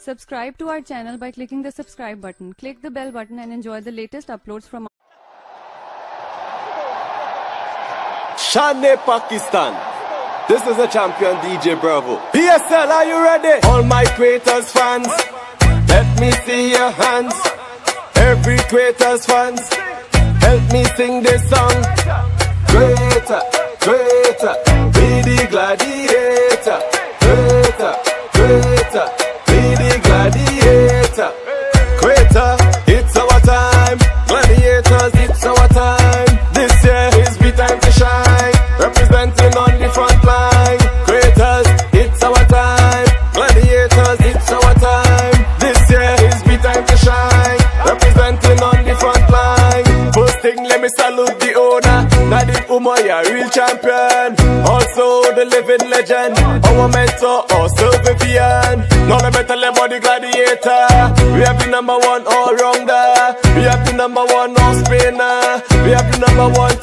Subscribe to our channel by clicking the subscribe button. Click the bell button and enjoy the latest uploads from Shane Pakistan. This is the champion DJ Bravo. PSL, are you ready? All my Quetta's fans, let me see your hands. Every Quetta's fans, help me sing this song. Greater, greater, be the gladiator. Greater, greater, thing, let me salute the owner. Nadeem Omar, real champion. Also the living legend. Our mentor, also Vivian. Now let tell them about the gladiator. We have the number one all rounder. We have the number one all spinner. We have the number one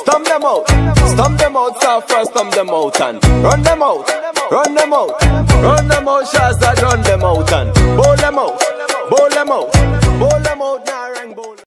stomp them out, stomp them out, South first, stomp them out and run them out, run them out, run them out, that run them out and bowl them out, bowl them out.